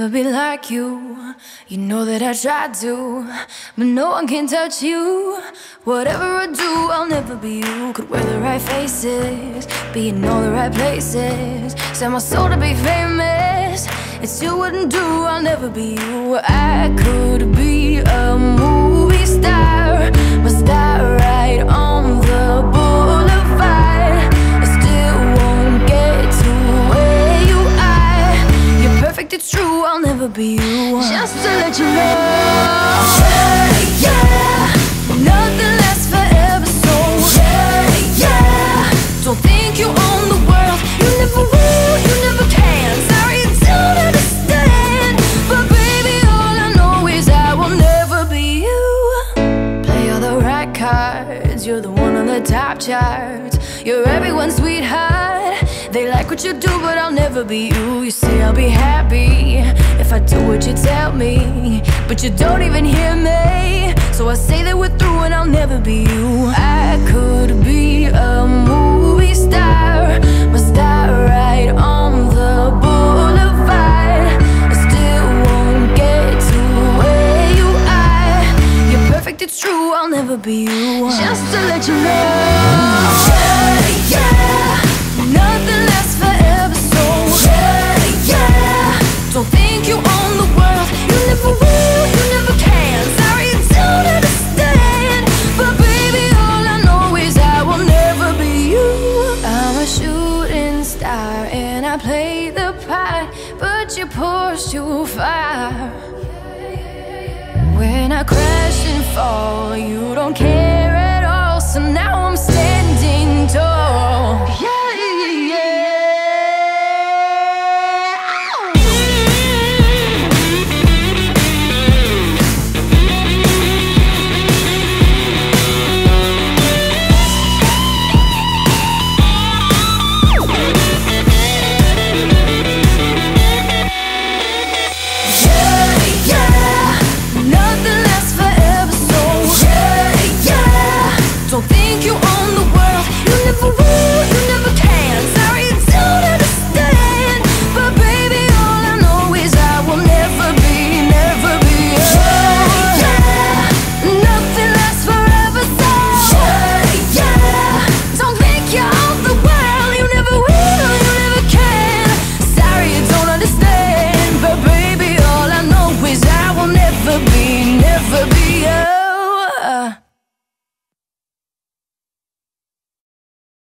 Never be like you. You know that I tried to, but no one can touch you. Whatever I do, I'll never be you. Could wear the right faces, be in all the right places. Sell my soul to be famous. It still wouldn't do, I'll never be you. I could be a movie star, to let you know. Yeah, yeah. Nothing lasts forever, so yeah, yeah. Don't think you own the world. You never will, you never can. Sorry, don't understand. But baby, all I know is I will never be you. Play all the right cards. You're the one on the top charts. You're everyone's sweetheart. They like what you do, but I'll never be you. You say I'll be happy if I do what you tell me. But you don't even hear me. So I say that we're through and I'll never be you. I could be a movie star, but star right on the boulevard. I still won't get to where you are. You're perfect, it's true, I'll never be you. Just to let you know. Yeah, yeah. The pie, but you push too far. When I crash and fall, you don't care at all. So now.